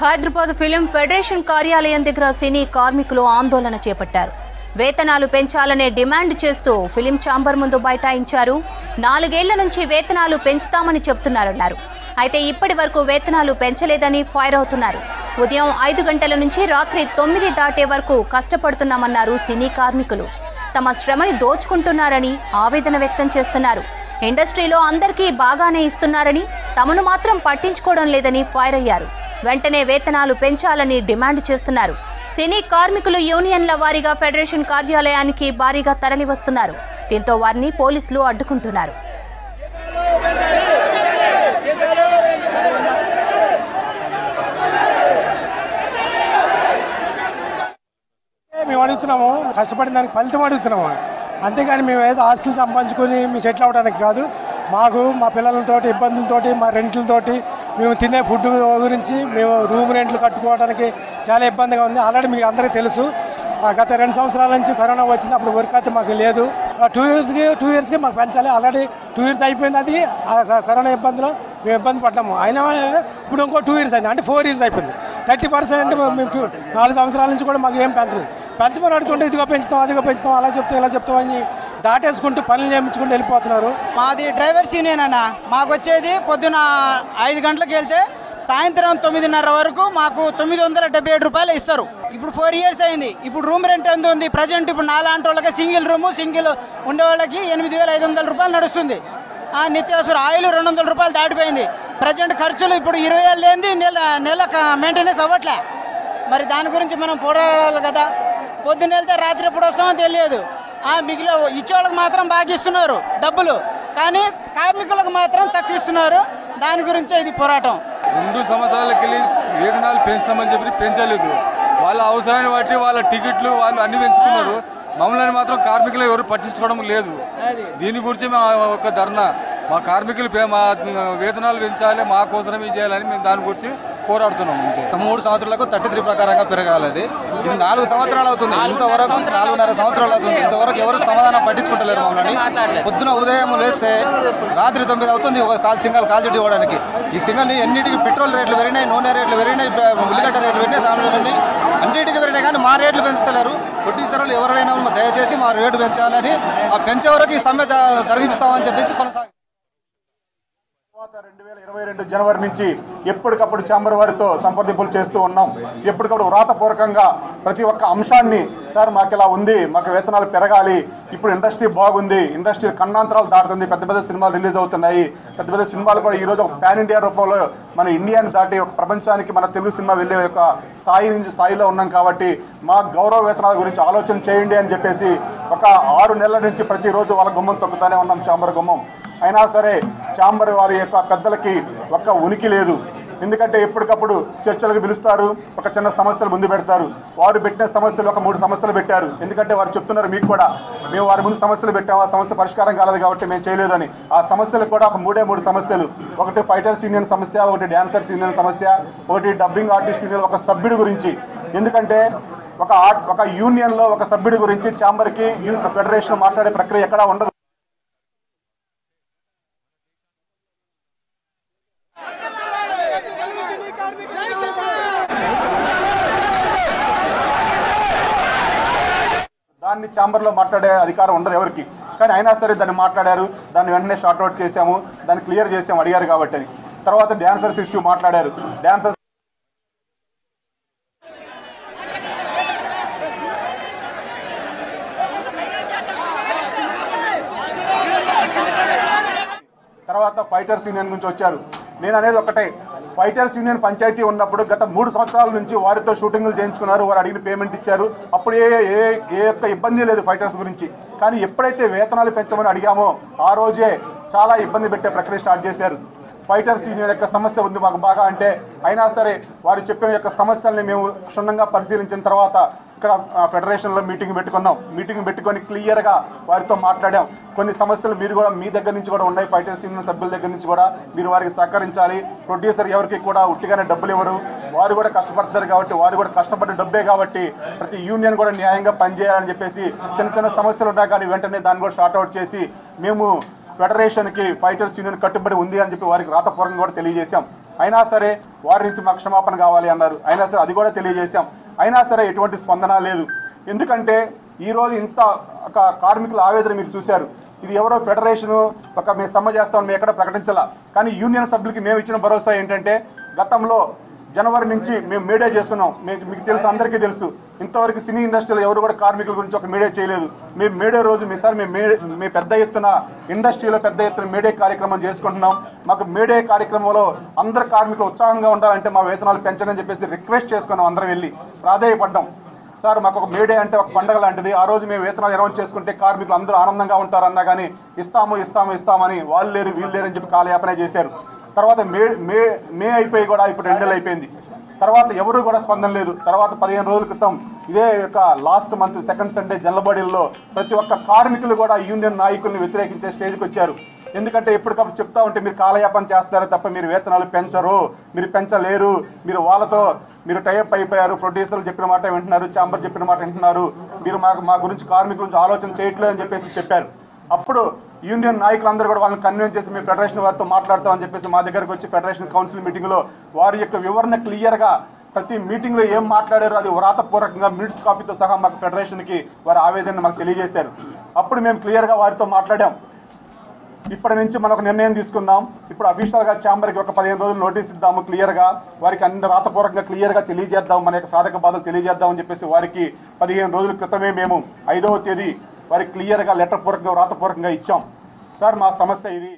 Hyderabad film federation కార్యాలయం దగ్గర సినీ కార్మికులు ఆందోళన చేపట్టారు. వేతనాలు పెంచాలనే డిమాండ్ చేస్తూ ఫిలిం ఛాంబర్ ముందు బైఠాయించారు. నాలుగేళ్ళ నుంచి వేతనాలు పెంచుతామని చెప్తున్నారన్నారు. అయితే ఇప్పటి వరకు వేతనాలు పెంచలేదని ఫైర్ అవుతున్నారు. ఉదయం ఐదు గంటల నుంచి రాత్రి తొమ్మిది దాటే వరకు కష్టపడుతున్నామన్నారు సినీ కార్మికులు. తమ శ్రమని దోచుకుంటున్నారని ఆవేదన వ్యక్తం చేస్తున్నారు. ఇండస్ట్రీలో అందరికీ బాగానే ఇస్తున్నారని తమను మాత్రం పట్టించుకోవడం లేదని ఫైర్ అయ్యారు. వెంటనే వేతనాలు పెంచాలని డిమాండ్ చేస్తున్నారు. సినీ కార్మికులు యూనియన్ల వారీగా ఫెడరేషన్ కార్యాలయానికి భారీగా తరలివస్తున్నారు. దీంతో వారిని పోలీసులు అడ్డుకుంటున్నారు. మేము అడుగుతున్నాము కష్టపడిన దానికి ఫలితం అడుగుతున్నాము. అంతేగాని మేము ఏదో ఆస్తులు సంపాదించుకొని మీ సెటిల్ అవడానికి కాదు. మాకు మా పిల్లలతోటి ఇబ్బందులతోటి మా రెంట్లతోటి మేము తినే ఫుడ్ గురించి మేము రూమ్ రెంట్లు కట్టుకోవడానికి చాలా ఇబ్బందిగా ఉంది. ఆల్రెడీ మీకు అందరికీ తెలుసు ఆ గత రెండు సంవత్సరాల నుంచి కరోనా వచ్చింది. అప్పుడు వర్క్ అయితే మాకు లేదు. టూ ఇయర్స్కి టూ ఇయర్స్కి మాకు పెంచాలి. ఆల్రెడీ టూ ఇయర్స్ అయిపోయింది అది. ఆ కరోనా ఇబ్బందిలో మేము ఇబ్బంది పడ్డాము. అయినా ఇప్పుడు ఇంకో టూ ఇయర్స్ అయింది. అంటే ఫోర్ ఇయర్స్ అయిపోయింది. థర్టీ పర్సెంట్ మేము నాలుగు సంవత్సరాల నుంచి కూడా మాకు ఏం పెంచలేదు. పెంచమని అడుగుతుంటే ఇదిగో పెంచుతాం అదిగో పెంచుతాం అలా చెప్తాం ఇలా చెప్తాం అని దాటేసుకుంటూ పనులు చేయించుకుంటూ వెళ్ళిపోతున్నారు. మాది డ్రైవర్స్ యూనియన్ అన్న. మాకు వచ్చేది పొద్దున ఐదు గంటలకు వెళ్తే సాయంత్రం తొమ్మిదిన్నర వరకు మాకు తొమ్మిది వందల డెబ్బై ఏడు రూపాయలు ఇస్తారు. ఇప్పుడు ఫోర్ ఇయర్స్ అయింది. ఇప్పుడు రూమ్ రెంట్ ఎంత ఉంది? ప్రజెంట్ ఇప్పుడు నాలాంటి వాళ్ళకి సింగిల్ రూము సింగిల్ ఉండే వాళ్ళకి ఎనిమిది వేల ఐదు వందల రూపాయలు నడుస్తుంది. నిత్యావసర ఆయిల్ రెండు వందల రూపాయలు దాటిపోయింది. ప్రజెంట్ ఖర్చులు ఇప్పుడు ఇరవై వేలు లేనిది నెల నెల మెయింటెనెన్స్ అవ్వట్లే. మరి దాని గురించి మనం పోరాడాలి కదా. పొద్దున్న వెళ్తే రాత్రి ఎప్పుడు వస్తామో తెలియదు. ఆ మిగిలిన ఇచ్చేవాళ్ళకి మాత్రం బాగా ఇస్తున్నారు డబ్బులు. కానీ కార్మికులకు మాత్రం తక్కువ ఇస్తున్నారు. దాని గురించే ఇది పోరాటం. రెండు సంవత్సరాలకి వెళ్ళి వేతనాలు పెంచుతామని చెప్పి పెంచలేదు. వాళ్ళ అవసరాన్ని బట్టి వాళ్ళ టికెట్లు వాళ్ళు అన్ని పెంచుతున్నారు. మమ్మల్ని మాత్రం కార్మికులు ఎవరు పట్టించుకోవడం లేదు. దీని గురించి మా ఒక ధర్నా. మా కార్మికులు మా వేతనాలు పెంచాలి మా కోసమే చేయాలని మేము దాని గురించి పోరాడుతున్నాం అంతే. మూడు సంవత్సరాలకు థర్టీ త్రీ ప్రకారంగా పెరగాలి అది ఇది నాలుగు సంవత్సరాలు అవుతుంది. ఇంతవరకు నాలుగున్నర సంవత్సరాలు అవుతుంది. ఇంతవరకు ఎవరు సమాధానం పట్టించుకుంటలేరు మమ్మల్ని. పొద్దున ఉదయం లేస్తే రాత్రి తొమ్మిది అవుతుంది ఒక కాల్ సింగల్ కాల్ చెట్టు ఇవ్వడానికి. ఈ సింగల్ ఎన్నిటికి పెట్రోల్ రేట్లు పెరిగినాయి నూనె రేట్లు పెరిగినాయి ఉల్లిగడ్డ రేట్లు పెరిగినాయి దాని పెరిగినాయి అన్నిటికీ పెరిగినాయి కానీ మా రేట్లు పెంచుతలేరు. ప్రొడ్యూసర్లు ఎవరైనా దయచేసి మా రేటు పెంచాలని ఆ పెంచే వరకు ఈ సమ్మె జరిగిస్తామని చెప్పేసి కొనసాగి తర్వాత రెండు వేల ఇరవై రెండు జనవరి నుంచి ఎప్పటికప్పుడు ఛాంబర్ వారితో సంప్రదింపులు చేస్తూ ఉన్నాం. ఎప్పటికప్పుడు వ్రాతపూర్వకంగా ప్రతి ఒక్క అంశాన్ని సార్ మాకు ఇలా ఉంది మాకు వేతనాలు పెరగాలి ఇప్పుడు ఇండస్ట్రీ బాగుంది ఇండస్ట్రీ కన్నాంతరాలు దాటుతుంది పెద్ద పెద్ద సినిమాలు రిలీజ్ అవుతున్నాయి పెద్ద పెద్ద సినిమాలు కూడా ఈరోజు ఒక పాన్ ఇండియా రూపంలో మన ఇండియాని దాటి ఒక ప్రపంచానికి మన తెలుగు సినిమా వెళ్ళే ఒక స్థాయి నుంచి స్థాయిలో ఉన్నాం కాబట్టి మా గౌరవ వేతనాల గురించి ఆలోచన చేయండి అని చెప్పేసి ఒక ఆరు నెలల నుంచి ప్రతిరోజు వాళ్ళ గుమ్మం తొక్కుతానే ఉన్నాం చాంబర్ గుమ్మం. అయినా సరే ఛాంబర్ వారి యొక్క పెద్దలకి ఒక్క ఉనికి లేదు. ఎందుకంటే ఎప్పటికప్పుడు చర్చలకు పిలుస్తారు ఒక చిన్న సమస్యలు ముందు పెడతారు. వారు పెట్టిన సమస్యలు ఒక మూడు సమస్యలు పెట్టారు. ఎందుకంటే వారు చెప్తున్నారు మీకు కూడా మేము వారి ముందు సమస్యలు పెట్టాము ఆ సమస్య పరిష్కారం కాలేదు కాబట్టి మేము చేయలేదని. ఆ సమస్యలు కూడా ఒక మూడే మూడు సమస్యలు. ఒకటి ఫైటర్స్ యూనియన్ సమస్య ఒకటి డాన్సర్స్ యూనియన్ సమస్య ఒకటి డబ్బింగ్ ఆర్టిస్ట్ యూనియన్ ఒక సభ్యుడి గురించి. ఎందుకంటే ఒక ఆర్ట్ ఒక యూనియన్లో ఒక సభ్యుడి గురించి ఛాంబర్కి ఫెడరేషన్ మాట్లాడే ప్రక్రియ ఎక్కడా ఉండదు. దాన్ని ఛాంబర్లో మాట్లాడే అధికారం ఉండదు ఎవరికి. కానీ అయినా సరే దాన్ని మాట్లాడారు దాన్ని వెంటనే షార్ట్ అవుట్ చేశాము దాన్ని క్లియర్ చేసాము అడిగారు కాబట్టి. అని తర్వాత డ్యాన్సర్స్ ఇష్యూ మాట్లాడారు. డ్యాన్సర్స్ తర్వాత ఫైటర్స్ యూనియన్ నుంచి వచ్చారు. నేను అనేది ఒకటే. ఫైటర్స్ యూనియన్ పంచాయతీ ఉన్నప్పుడు గత మూడు సంవత్సరాల నుంచి వారితో షూటింగ్లు చేయించుకున్నారు వారు అడిగిన పేమెంట్ ఇచ్చారు. అప్పుడు ఏ ఏ ఏ యొక్క ఇబ్బంది లేదు ఫైటర్స్ గురించి. కానీ ఎప్పుడైతే వేతనాలు పెంచమని అడిగామో ఆ రోజే చాలా ఇబ్బంది పెట్టే ప్రక్రియ స్టార్ట్ చేశారు. ఫైటర్స్ యూనియన్ యొక్క సమస్య ఉంది మాకు బాగా అంటే అయినా సరే వారు చెప్పిన యొక్క సమస్యల్ని మేము క్షుణ్ణంగా పరిశీలించిన తర్వాత ఇక్కడ ఫెడరేషన్లో మీటింగ్ పెట్టుకున్నాం. మీటింగ్ పెట్టుకొని క్లియర్గా వారితో మాట్లాడాం. కొన్ని సమస్యలు మీరు కూడా మీ దగ్గర నుంచి కూడా ఉన్నాయి. ఫైటర్స్ యూనియన్ సభ్యుల దగ్గర నుంచి కూడా మీరు వారికి సహకరించాలి. ప్రొడ్యూసర్ ఎవరికి కూడా ఉట్టిగానే డబ్బులు ఇవ్వరు. వారు కూడా కష్టపడతారు కాబట్టి వారు కూడా కష్టపడ్డ డబ్బే కాబట్టి ప్రతి యూనియన్ కూడా న్యాయంగా పనిచేయాలని చెప్పేసి చిన్న చిన్న సమస్యలు ఉన్నా కానీ వెంటనే దాన్ని కూడా షార్ట్అవుట్ చేసి మేము ఫెడరేషన్కి ఫైటర్స్ యూనియన్ కట్టుబడి ఉంది అని చెప్పి వారికి రాతపూర్వకంగా కూడా తెలియజేశాం. అయినా సరే వారి నుంచి మాకు క్షమాపణ కావాలి అన్నారు. అయినా సరే అది కూడా తెలియజేశాం. అయినా సరే ఎటువంటి స్పందన లేదు. ఎందుకంటే ఈరోజు ఇంత ఒక కార్మికుల ఆవేదన మీరు చూశారు. ఇది ఎవరో ఫెడరేషన్ ఒక మేము సమ్మె చేస్తామని మేము ఎక్కడ ప్రకటించాల. కానీ యూనియన్ సభ్యులకి మేము ఇచ్చిన భరోసా ఏంటంటే గతంలో జనవరి నుంచి మేము మీడియా చేసుకున్నాం. మీకు మీకు తెలుసు అందరికీ తెలుసు. ఇంతవరకు సినీ ఇండస్ట్రీలో ఎవరు కూడా కార్మికుల గురించి ఒక మీడియా చేయలేదు. మేము మీడియా రోజు మీ సార్ మేము మేము పెద్ద ఎత్తున ఇండస్ట్రీలో పెద్ద ఎత్తున మీడియా కార్యక్రమం చేసుకుంటున్నాం. మాకు మీడియా కార్యక్రమంలో అందరు కార్మికులు ఉత్సాహంగా ఉండాలంటే మా వేతనాలు పెంచడం అని చెప్పేసి రిక్వెస్ట్ చేసుకున్నాం అందరం వెళ్ళి. ప్రాధాయపడ్డాం. సార్ మాకు ఒక మేడే అంటే ఒక పండగ లాంటిది. ఆ రోజు మేము వేతనాలు అనౌన్స్ చేసుకుంటే కార్మికులు అందరూ ఆనందంగా ఉంటారన్నా కానీ ఇస్తాము ఇస్తాము ఇస్తామని వాళ్ళు లేరు వీళ్ళు లేరని చెప్పి కాలయాపన చేశారు. తర్వాత మే మే మే అయిపోయి కూడా ఇప్పుడు రెండు నెలలు అయిపోయింది. తర్వాత ఎవరు కూడా స్పందన లేదు. తర్వాత పదిహేను రోజుల క్రితం ఇదే యొక్క లాస్ట్ మంత్ సెకండ్ సండే జల్లబడిల్లో ప్రతి ఒక్క కార్మికులు కూడా యూనియన్ నాయకుల్ని వ్యతిరేకించే స్టేజ్కి వచ్చారు. ఎందుకంటే ఎప్పటికప్పుడు చెప్తా ఉంటే మీరు కాలయాపన చేస్తారో తప్ప మీరు వేతనాలు పెంచరు. మీరు పెంచలేరు. మీరు వాళ్ళతో మీరు టైప్ అయిపోయారు. ప్రొడ్యూసర్లు చెప్పిన మాట వింటున్నారు. చాంబర్ చెప్పిన మాట వింటున్నారు. మీరు మాకు మా గురించి కార్మికుల గురించి ఆలోచన చేయట్లేదు అని చెప్పేసి చెప్పారు. అప్పుడు యూనియన్ నాయకులందరూ కూడా వాళ్ళని కన్విన్స్ చేసి మీ ఫెడరేషన్ వారితో మాట్లాడతామని చెప్పేసి మా దగ్గరకు వచ్చి ఫెడరేషన్ కౌన్సిల్ మీటింగ్లో వారి యొక్క వివరణ క్లియర్గా ప్రతి మీటింగ్లో ఏం మాట్లాడారో అది వ్రాతపూర్వకంగా మినిట్స్ కాపీతో సహా మాకు ఫెడరేషన్కి వారి ఆవేదన మాకు తెలియజేశారు. అప్పుడు మేము క్లియర్గా వారితో మాట్లాడాం. ఇప్పటి నుంచి మనం ఒక నిర్ణయం తీసుకుందాం. ఇప్పుడు అఫీషియల్గా ఛాంబర్కి ఒక పదిహేను రోజులు నోటీస్ ఇద్దాము క్లియర్గా. వారికి అన్ని రాతపూర్వకంగా క్లియర్గా తెలియజేద్దాం. మన యొక్క సాధక బాధలు తెలియజేద్దాం అని చెప్పేసి వారికి పదిహేను రోజుల క్రితమే మేము ఐదవ తేదీ వారికి క్లియర్గా లెటర్ పూర్వకంగా వ్రాతపూర్వకంగా ఇచ్చాం. సార్ మా సమస్య ఇది.